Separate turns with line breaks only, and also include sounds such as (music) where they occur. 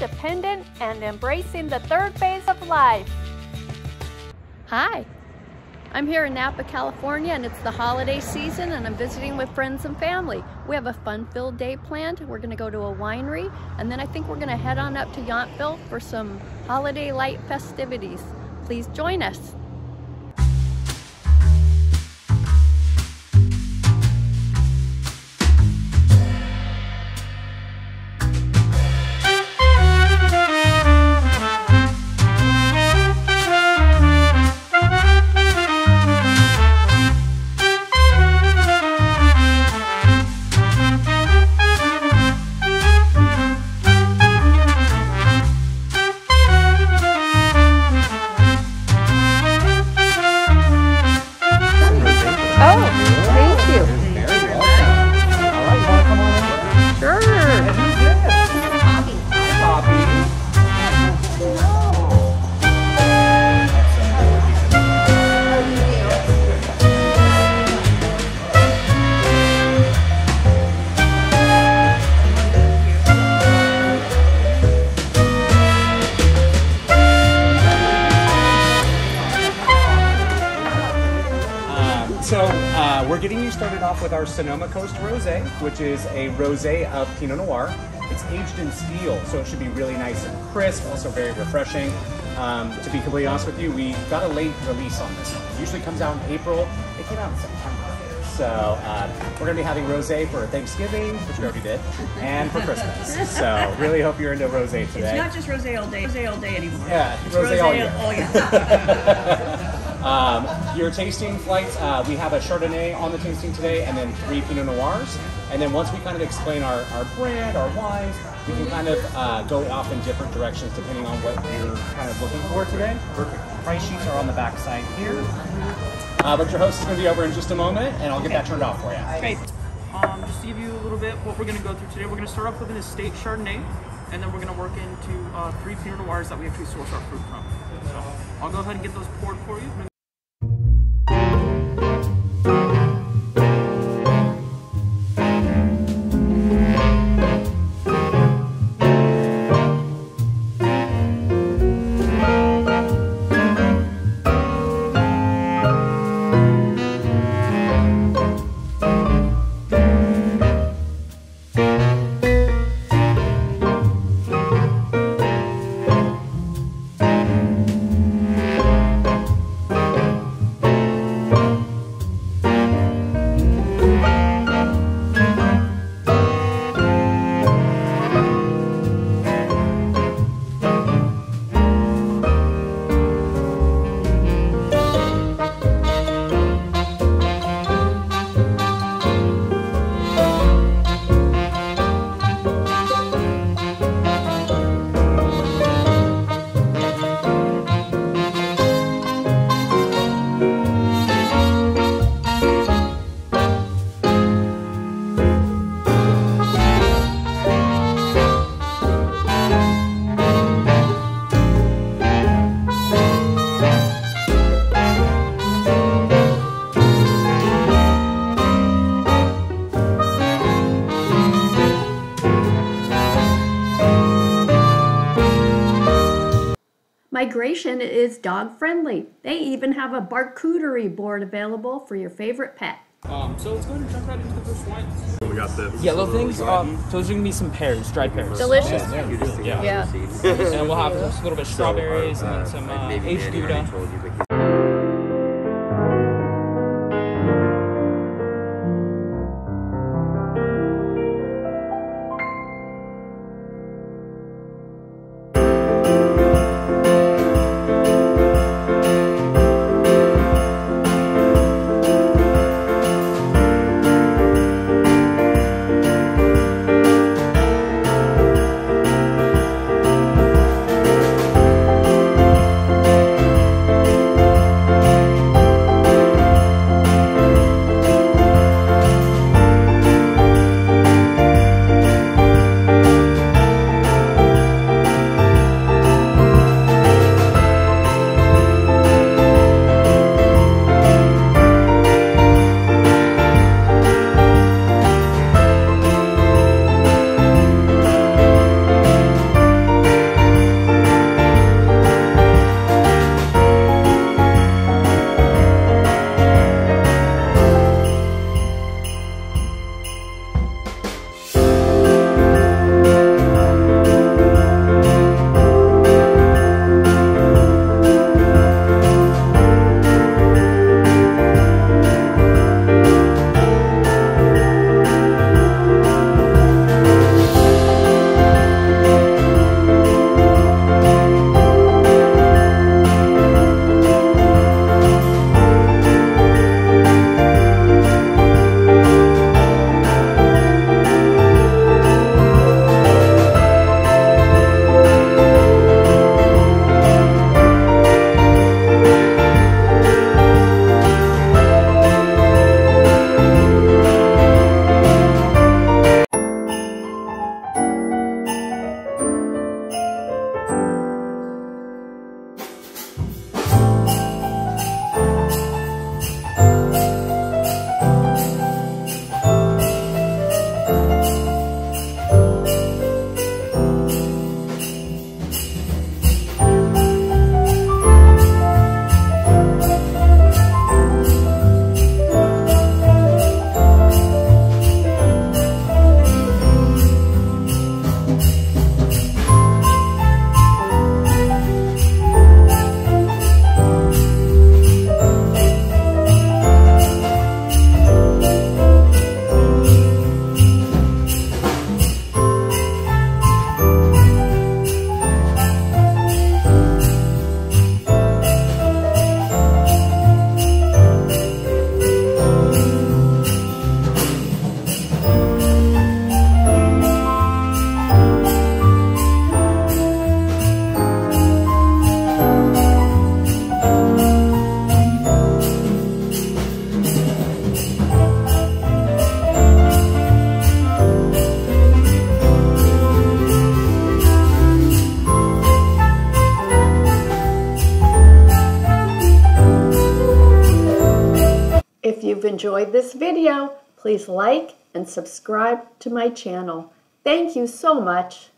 independent and embracing the third phase of life. Hi, I'm here in Napa, California, and it's the holiday season, and I'm visiting with friends and family. We have a fun-filled day planned. We're going to go to a winery, and then I think we're going to head on up to Yountville for some holiday light festivities. Please join us.
Off with our Sonoma Coast Rosé, which is a rosé of Pinot Noir. It's aged in steel, so it should be really nice and crisp, also very refreshing. Um, to be completely honest with you, we got a late release on this one. It usually comes out in April. It came out in September. So uh, we're going to be having rosé for Thanksgiving, which we already did, and for Christmas. So really hope you're into rosé today.
It's not just rosé all day, rosé all day anymore.
Yeah, rosé all year.
All year. (laughs)
Um, your tasting flights, uh, we have a Chardonnay on the tasting today and then three Pinot Noirs. And then once we kind of explain our, our brand, our wines, we can kind of uh, go off in different directions depending on what you're kind of looking for today. Perfect. Price sheets are on the back side here. Uh, but your host is going to be over in just a moment and I'll get that turned off for you.
Great. Um, just to give you a little bit what we're going to go through today, we're going to start off with an estate Chardonnay and then we're going to work into uh, three Pinot Noirs that we actually source our fruit from. So I'll go ahead and get those poured for you.
Migration is dog friendly. They even have a barcooterie board available for your favorite pet.
Um, so let's go ahead and jump right into the first wine.
We got the
yellow things. Um, so those are gonna be some pears, dried pears.
Delicious.
Yeah.
Yeah.
and we'll have a little bit of strawberries and then some uh, aged gouda.
Enjoyed this video, please like and subscribe to my channel. Thank you so much.